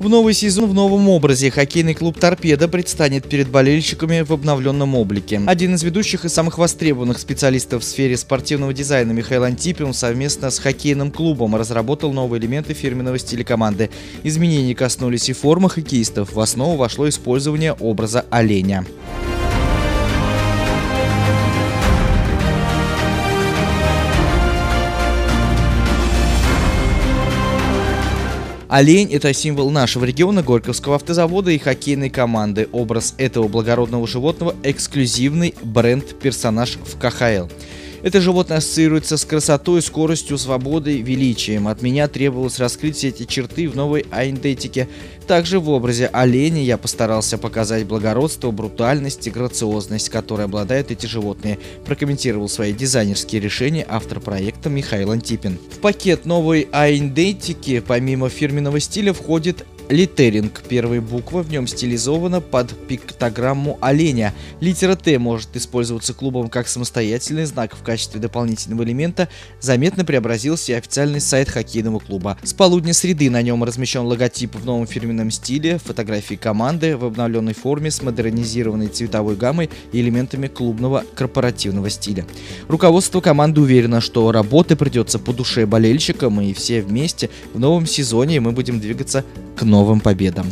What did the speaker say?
В новый сезон в новом образе хоккейный клуб «Торпеда» предстанет перед болельщиками в обновленном облике. Один из ведущих и самых востребованных специалистов в сфере спортивного дизайна Михаил Антипин совместно с хоккейным клубом разработал новые элементы фирменного стиля команды. Изменения коснулись и формы хоккеистов. В основу вошло использование образа оленя. Олень – это символ нашего региона, Горьковского автозавода и хоккейной команды. Образ этого благородного животного – эксклюзивный бренд-персонаж в КХЛ. Это животное ассоциируется с красотой, скоростью, свободой, величием. От меня требовалось раскрыть все эти черты в новой айндетике. Также в образе оленя я постарался показать благородство, брутальность и грациозность, которые обладают эти животные, прокомментировал свои дизайнерские решения автор проекта Михаил Антипин. В пакет новой айндетики помимо фирменного стиля входит Литеринг. Первая буква в нем стилизована под пиктограмму оленя. Литера Т может использоваться клубом как самостоятельный знак в качестве дополнительного элемента. Заметно преобразился и официальный сайт хоккейного клуба. С полудня среды на нем размещен логотип в новом фирменном стиле, фотографии команды в обновленной форме с модернизированной цветовой гаммой и элементами клубного корпоративного стиля. Руководство команды уверено, что работы придется по душе болельщикам и все вместе в новом сезоне мы будем двигаться к новым победам.